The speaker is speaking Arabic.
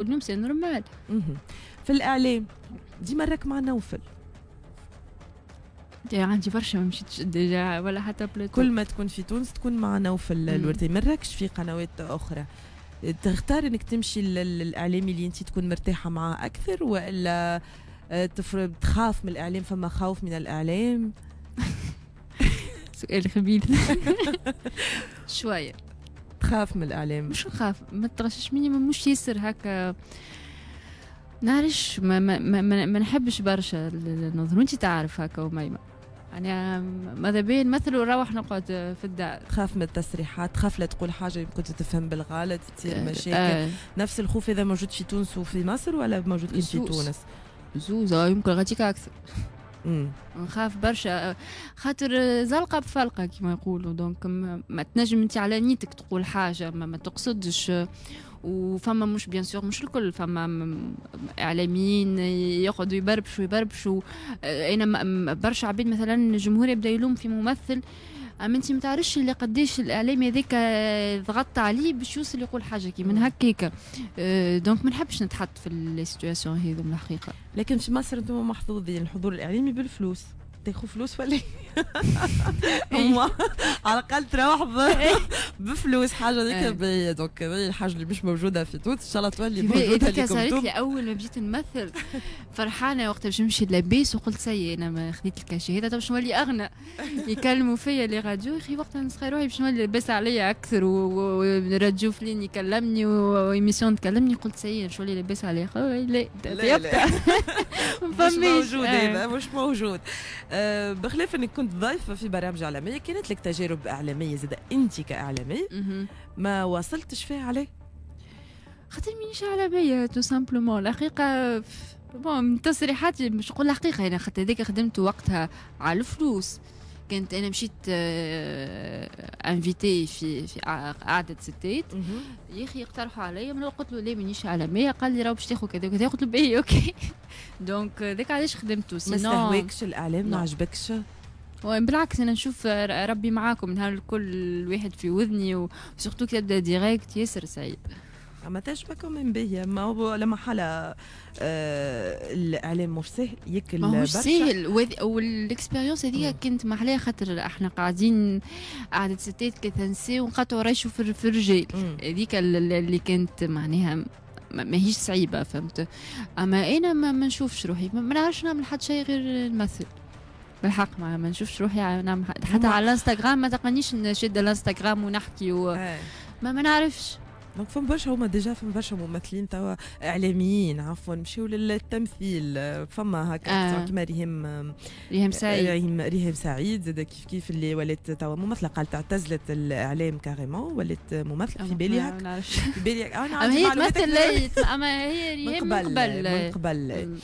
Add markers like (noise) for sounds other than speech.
اليوم c'est normal. في الاعلام ديما راك مع نوفل. دي عندي برشا ما مشيتش déjà ولا حتى بلاتو كل ما تكون في تونس تكون مع نوفل مم. الورتي ما راكش في قنوات أخرى. تختار إنك تمشي لل- للاعلامي اللي انت تكون مرتاحة معاه أكثر وإلا آه، تخاف من الإعلام فما خوف من الإعلام؟ (laughs) سؤال خبيث (laughs) شوية. تخاف من الإعلام؟ مش نخاف ما تغشش مني ما مش ياسر هكا. نعرفش ما, ما, ما, ما, نحبش برشا النظر. وانت تعرف هكا وميمة. يعني ماذا بين مثل ونروح نقعد في الدار. تخاف من التصريحات تخاف لا تقول حاجة يمكن تتفهم بالغلط تصير آه، مشاكل. آه، نفس الخوف هذا موجود في تونس وفي مصر ولا موجود في زوز. تونس؟ زوزة يمكن غاديك أكثر. نخاف برشا. خاطر زلقة بفلقة كما يقولوا. donc ما, تنجم انت على نيتك تقول حاجة ما, ما تقصدش. وفما مش bien sûr مش الكل فما إعلاميين يقعدوا يبربشوا يبربشوا. أنا برشا عباد مثلا الجمهور يبدأ يلوم في ممثل اما أنت ما تعرفش اللي قديش الاعلامي هذاك ضغطت عليه باش يوصل يقول حاجة كي من هكاك. آه، دونك ما نحبش نتحط في ال situation هذو الحقيقة. لكن في مصر أنتم محظوظين الحضور الإعلامي بالفلوس. تاخذ فلوس ولا (laughs) هما على الأقل تروح ب- (laughs) بفلوس حاجة إيه. هذيك باهيه donc الحاجة اللي مش موجودة في تونس إن شاء الله تولي موجودة هذيك صارت لكم لي أول ما بديت نمثل فرحانة وقت باش نمشي لاباس وقلت سي أنا ما خديت ال cachet هذا باش نولي أغنى. (laughs) يكلموا فيا لي راديو أخي وقتها نسخي روحي باش نولي لاباس عليا أكثر وراديو فلين يكلمني و émission تكلمني. قلت سي باش نولي لاباس عليا. لا لا،. ما مش. موجود. هذا مش موجود. بخلاف إنك كنت ضيفه في برامج إعلامية كانت لك تجارب إعلامية زاد انت كإعلامي. ما واصلتش فيها عليه؟ خاطر مانيش إعلامية tout simplement. الحقيقة bon من تصريحاتي مش نقول الحقيقة أنا خاطر هذيك خدمت وقتها على الفلوس. كانت أنا مشيت invitée في في ع- قعدة ستات يا أخي اقترحوا عليا من قلت له لا مانيش اعلاميه قال لي راه باش تاخذ كذا وكذا قلت له باهي أوكي. (laughs) donc ذاك علاش خدمته ما استهواكش الإعلام؟ ما. عجبكش؟ بالعكس أنا نشوف ر- ربي معاكم. نهار الكل واحد في وذني و surtout كي تبدا direct ياسر سعيد. اما تجربه من باهيه ما هو لما حالة آه الإعلام مش سهل ياكل ما برشا. سهل. وذ- وال expérience هذيك مم. كنت محلاها خاطر إحنا قاعدين قعدة ستات كثنسي ونقطعوا ريشو في الرجال. هذيك ال- اللي كانت معناها ما ما هيش صعيبة فهمت؟ أما أنا ما, ما نشوفش روحي. ما, ما نعرفش نعمل حتى شيء غير نمثل بالحق ما, ما نشوفش روحي نعمل حتى, هما- على الإنستغرام ما تلقانيش نشد الإنستغرام ونحكي و... آه. ما, ما نعرفش. donc فما برشا هما déjà فما برشا ممثلين توا إعلاميين عفوا مشيو للتمثيل فما هكا آه. كيما ريهام ريهام سعيد. ريهام ريهام سعيد زاد كيف كيف اللي ولات توا ممثلة قالت اعتزلت الإعلام كاريمون ولات ممثلة في بالي هكا. في بالي هكا أنا أما عندي هي معلومات تمثل أما هي ريهام من قبل من قبل.